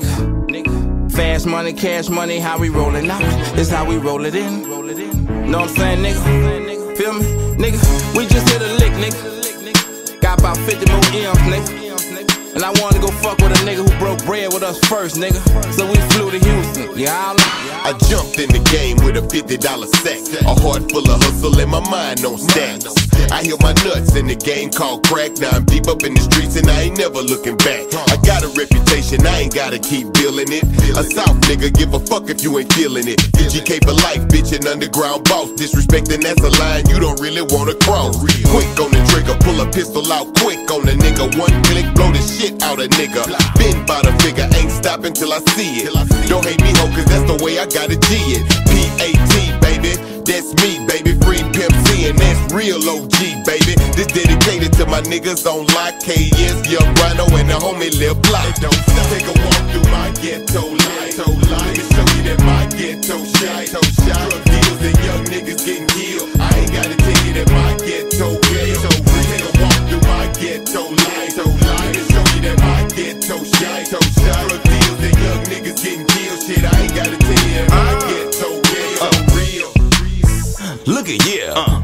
nigga. Fast money, cash money, how we rollin' out? It's how we roll it in. Know what I'm saying, nigga? Feel me? Nigga, we just hit a lick, nigga. Got about 50 more M's, nigga. And I wanted to go fuck with a nigga who broke bread with us first, nigga. So we flew to Houston. Yeah, I. I jumped in the game with a $50 sack. A heart full of hustle and my mind on stacks. I heal my nuts in the game called crack. Now I'm deep up in the streets and I ain't never looking back. I got a reputation, I ain't gotta keep building it. A South nigga, give a fuck if you ain't feeling it. DGK for life, bitch, an underground boss. Disrespecting that's a line you don't really wanna cross. Quick on the trigger, pull a pistol out quick on the nigga. One click, blow the shit out a nigga. Been by the figure, ain't stopping till I see it. Don't hate me, ho, cause that's the way I gotta G it. P-A-T, baby. That's me, baby. Free Pimp C, and that's real OG, baby. This dedicated to my niggas on lock. KS, Young Rhino, and the homie Lil Block. Don't. Take a walk through my ghetto life. Let me show you that my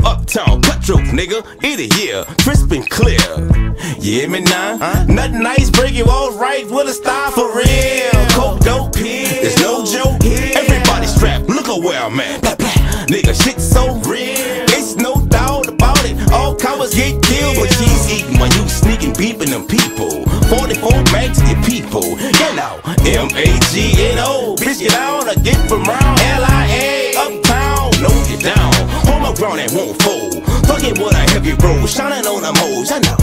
uptown cutthroat nigga, it a yeah, crisp and clear. You hear me now? Uh, nothing nice, breaking walls right with a style for real. Coke dope, it's no joke. Everybody strapped, look at where I'm at. Blah, blah. Nigga, shit so real, it's no doubt about it. All cowards get killed, but cheese eating when you sneaking, beeping them people. 44 mags to your people, you know. M A G N O, bitch get out, I get from round L I A, My and won't fold. Fucking with a heavy roll, shining on them hoes, I know.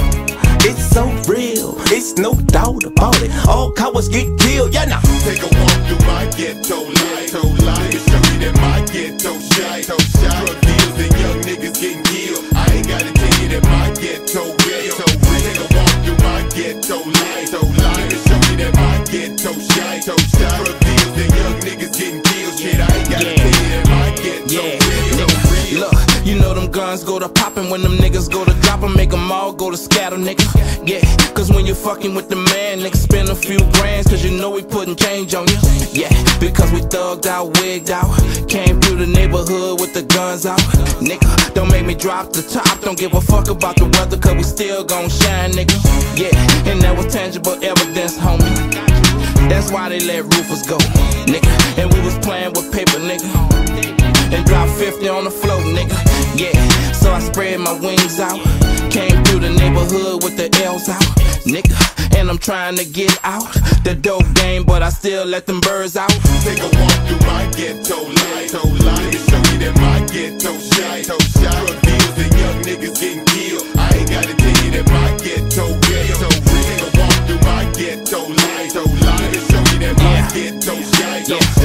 It's so real, it's no doubt about it. All cowards get killed, you know. Take a walk through my ghetto life. Me show you that my ghetto shine. Drug deals and young niggas getting killed. I ain't gotta tell you that my ghetto real. Take a walk through my ghetto life. Go to poppin' when them niggas go to droppin', make them all go to scatter, nigga. Yeah, cause when you fucking with the man, nigga, spend a few grands, cause you know we putting change on you. Yeah, because we thugged out, wigged out, came through the neighborhood with the guns out. Nigga, don't make me drop the top, don't give a fuck about the weather, cause we still gon' shine, nigga. Yeah, and that was tangible evidence, homie. That's why they let Rufus go, nigga. And we was playing with paper, nigga. And drop 50 on the floor, so I spread my wings out. Came through the neighborhood with the L's out, nigga. And I'm trying to get out the dope game, but I still let them birds out. Take a walk through my ghetto life. Let me show you that my ghetto shine. Drug deals and young niggas getting killed. I ain't gotta tell you that my ghetto real. Take a walk through my ghetto life. Let me show you that my Yeah. ghetto shine. Yeah. Drug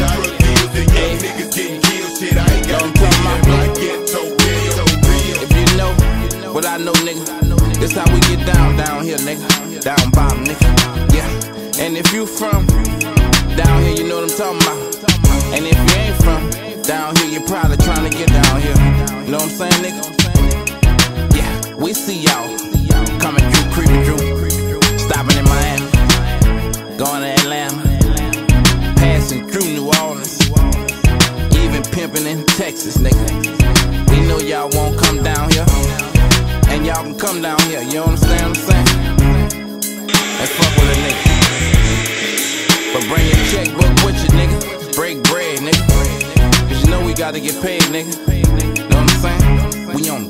this how we get down, down here, nigga. Down bottom, nigga. Yeah. And if you from down here, you know what I'm talking about. And if you ain't from down here, you're probably trying to get down here. You know what I'm saying, nigga? Yeah, we see y'all coming through, creeping through, stopping in Miami, going to Atlanta, passing through New Orleans, even pimping in Texas, nigga. We know y'all won't come down come down here. You understand what I'm saying? Let's fuck with a nigga. But bring your checkbook with you, nigga. Break bread, nigga. Cause you know we gotta get paid, nigga. Know what I'm saying? We on